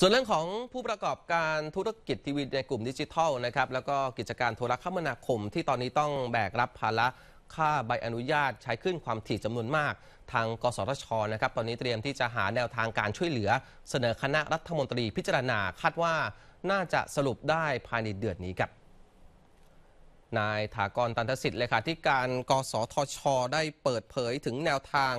ส่วนเรื่องของผู้ประกอบการธุรกิจทีวีในกลุ่มดิจิทัลนะครับแล้วก็กิจการโทรคมนาคมที่ตอนนี้ต้องแบกรับภาระค่าใบอนุญาตใช้ขึ้นความถี่จำนวนมาก ทางกสทชนะครับ ตอนนี้เตรียมที่จะหาแนวทางการช่วยเหลือ เสนอคณะรัฐมนตรีพิจารณาคาดว่าน่าจะสรุปได้ภายในเดือนนี้ครับนายถากรตันทสิทธิ์เลขาธิการกสทช ได้เปิดเผยถึงแนวทาง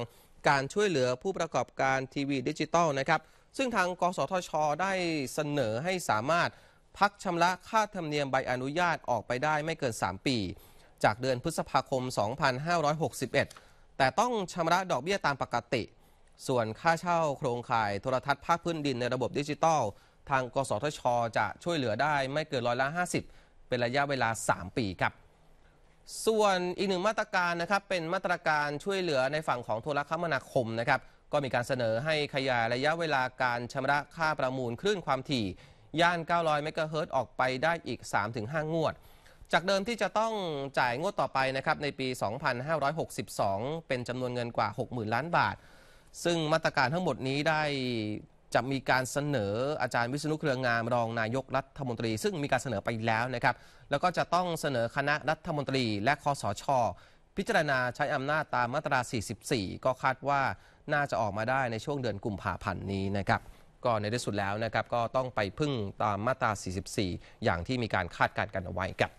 การช่วยเหลือผู้ประกอบการทีวีดิจิตอลนะครับ ซึ่งทางกสทช ได้เสนอให้สามารถพักชำระค่าธรรมเนียมใบอนุญาตออกไปได้ไม่เกิน 3 ปี จากเดือนพฤษภาคม 2561 แต่ต้องชำระดอกเบี้ยตามปกติ ส่วนค่าเช่าโครงข่ายโทรทัศน์ภาคพื้นดินในระบบดิจิตอลทาง กสทช จะช่วยเหลือได้ไม่เกินร้อยละ 50 เป็นระยะเวลา 3 ปีครับ ส่วนอีกหนึ่งมาตรการนะครับเป็นมาตรการช่วยเหลือในฝั่งของโทรคมนาคมนะครับ ก็มีการเสนอให้ขยายระยะเวลาการชำระค่าประมูลคลื่นความถี่ ย่าน 900 เมกะเฮิรตซ์ออกไปได้อีก 3-5 งวด จากเดิมที่จะต้องจ่ายงวดต่อไปนะครับในปี 2562 เป็นจำนวนเงินกว่า 60,000 ล้านบาท ซึ่งมาตรการทั้งหมดนี้ได้จะมีการเสนออาจารย์วิษณุเครืองามรองนายกรัฐมนตรี ซึ่งมีการเสนอไปแล้วนะครับ แล้วก็จะต้องเสนอคณะรัฐมนตรีและคอสช พิจารณาใช้อำนาจตามมาตรา 44 ก็คาดว่า น่าจะออกมาได้ในช่วงเดือนกุมภาพันธ์นี้นะครับก็ในที่สุดแล้วนะครับก็ต้องไปพึ่งตามมาตรา 44 อย่างที่มีการคาดการณ์กันเอาไว้ครับ